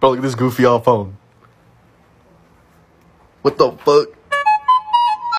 Bro, look at this goofy off phone. What the fuck?